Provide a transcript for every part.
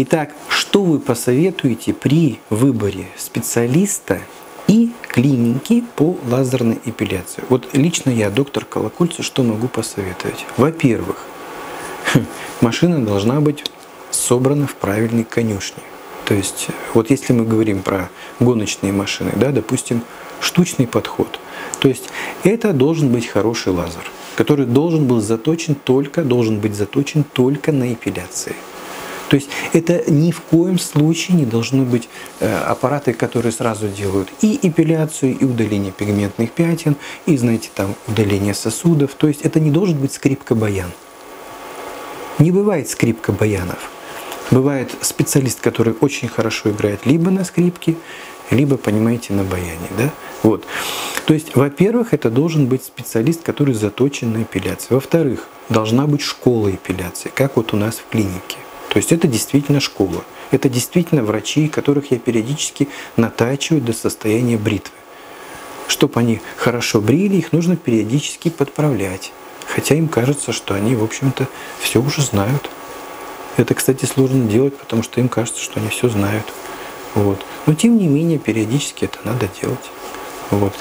Итак, что вы посоветуете при выборе специалиста и клиники по лазерной эпиляции? Вот лично я, доктор Колокольцев, что могу посоветовать? Во-первых, машина должна быть собрана в правильной конюшне. То есть, вот если мы говорим про гоночные машины, да, допустим, штучный подход, то есть это должен быть хороший лазер, который должен был заточен только, должен быть заточен только на эпиляции. То есть это ни в коем случае не должны быть э, аппараты, которые сразу делают и эпиляцию, и удаление пигментных пятен, и, знаете, там удаление сосудов. То есть это не должен быть скрипка-баян. Не бывает скрипка-баянов. Бывает специалист, который очень хорошо играет либо на скрипке, либо, понимаете, на баяне. Да? Вот. То есть, во-первых, это должен быть специалист, который заточен на эпиляцию. Во-вторых, должна быть школа эпиляции, как вот у нас в клинике. То есть это действительно школа. Это действительно врачи, которых я периодически натачиваю до состояния бритвы. Чтобы они хорошо брили, их нужно периодически подправлять. Хотя им кажется, что они, в общем-то, все уже знают. Это, кстати, сложно делать, потому что им кажется, что они все знают. Вот. Но тем не менее, периодически это надо делать. Вот.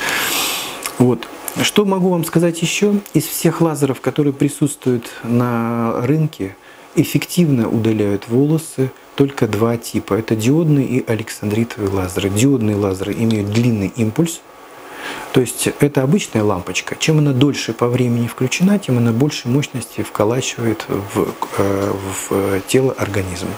Вот. Что могу вам сказать еще? Из всех лазеров, которые присутствуют на рынке, эффективно удаляют волосы только два типа. Это диодный и александритовый лазеры. Диодные лазеры имеют длинный импульс, то есть это обычная лампочка. Чем она дольше по времени включена, тем она больше мощности вколачивает в, э, в тело организма.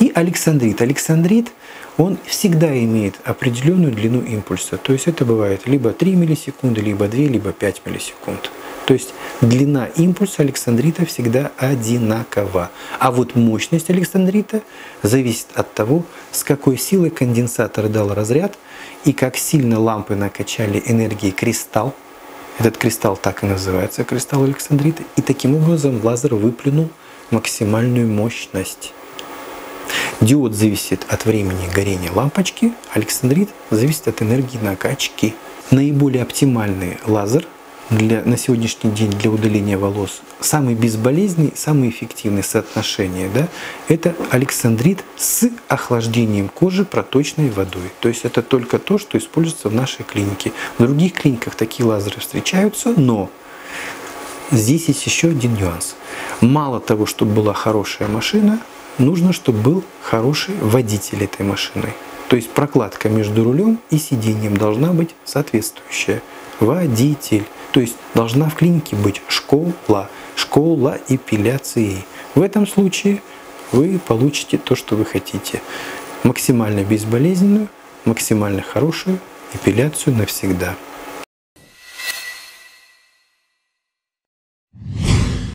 И александрит. Александрит, он всегда имеет определенную длину импульса. То есть это бывает либо 3 миллисекунды, либо 2, либо 5 миллисекунд. То есть длина импульса александрита всегда одинакова. А вот мощность александрита зависит от того, с какой силой конденсатор дал разряд и как сильно лампы накачали энергии кристалл. Этот кристалл так и называется, кристалл александрита. И таким образом лазер выплюнул максимальную мощность. Диод зависит от времени горения лампочки, александрит зависит от энергии накачки. Наиболее оптимальный лазер – для, на сегодняшний день для удаления волос самый безболезненный, самое эффективное соотношение, да, это александрит с охлаждением кожи проточной водой. То есть это только то, что используется в нашей клинике. В других клиниках такие лазеры встречаются, но здесь есть еще один нюанс. Мало того, чтобы была хорошая машина, нужно, чтобы был хороший водитель этой машины. То есть прокладка между рулем и сиденьем должна быть соответствующая. Водитель. То есть должна в клинике быть школа, школа эпиляции. В этом случае вы получите то, что вы хотите. Максимально безболезненную, максимально хорошую эпиляцию навсегда.